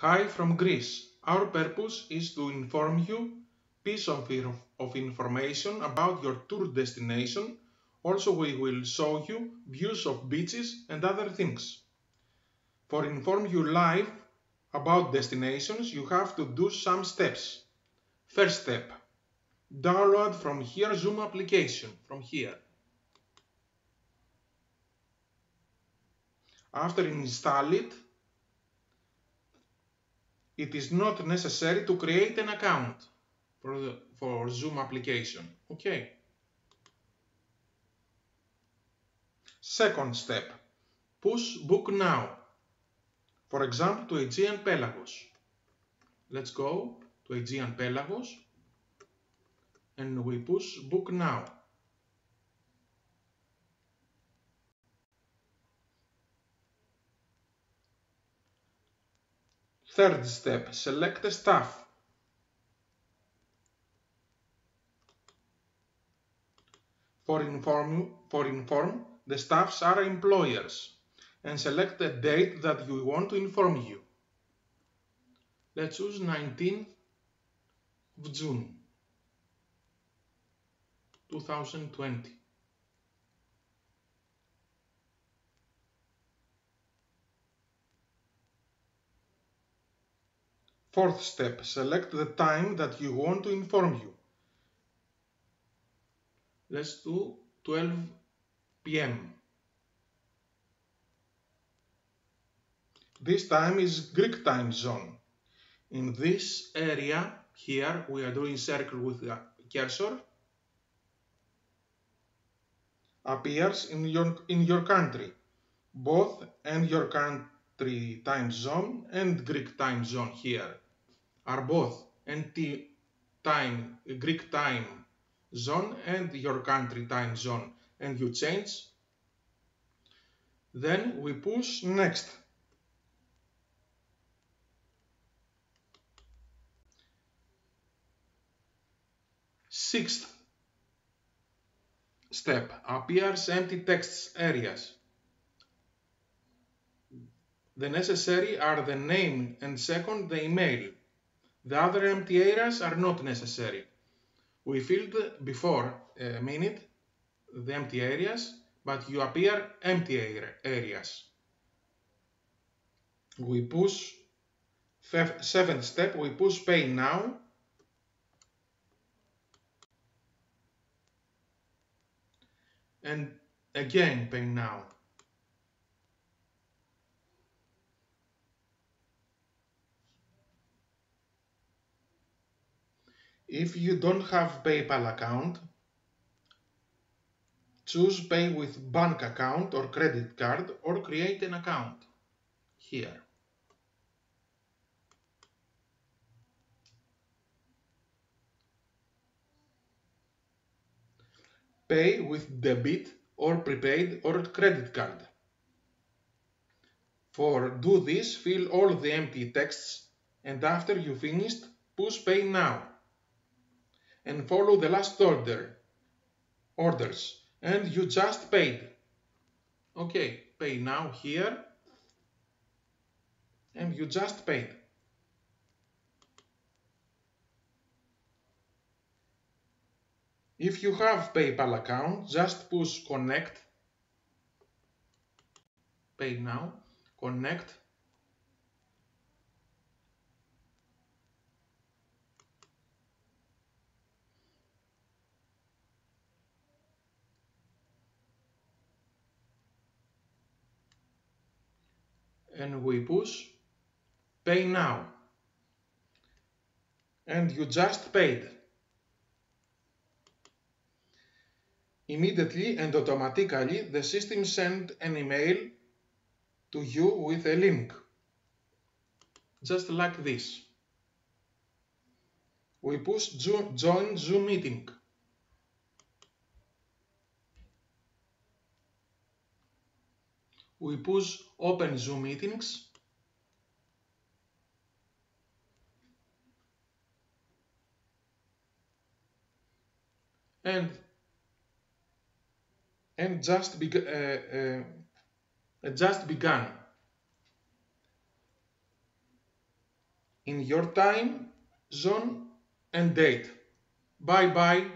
Hi from Greece. Our purpose is to inform you piece of, of information about your tour destination. Also, we will show you views of beaches and other things. For inform you live about destinations, you have to do some steps. First step, download from here Zoom application, from here. After install it, it is not necessary to create an account for, the, for Zoom application. Okay. Second step, push book now. For example, to Aegean Pelagos. Let's go to Aegean Pelagos and we push book now. Third step, select the staff. For inform, for inform, the staffs are employers and select the date that you want to inform you. Let's choose 19th of June 2020. Fourth step, select the time that you want to inform you. Let's do 12 p.m. This time is Greek time zone. In this area here, we are doing circle with the cursor, appears in your, in your country, both and your country time zone and Greek time zone here are both NT time, Greek time zone and your country time zone and you change. Then we push next. Sixth step appears empty text areas. The necessary are the name and second the email. The other empty areas are not necessary. We filled before a minute the empty areas, but you appear empty areas. We push, seventh step, we push pay now. And again pay now. If you don't have PayPal account, choose pay with bank account or credit card or create an account here. Pay with debit or prepaid or credit card. For do this, fill all the empty texts and after you finished, push pay now and follow the last order orders and you just paid. Okay pay now here and you just paid. If you have PayPal account just push connect. Pay now connect and we push pay now. And you just paid. Immediately and automatically the system send an email to you with a link. Just like this. We push join zoom meeting we push open Zoom meetings. And and just be, uh, uh, just begun. in your time, zone and date. Bye bye.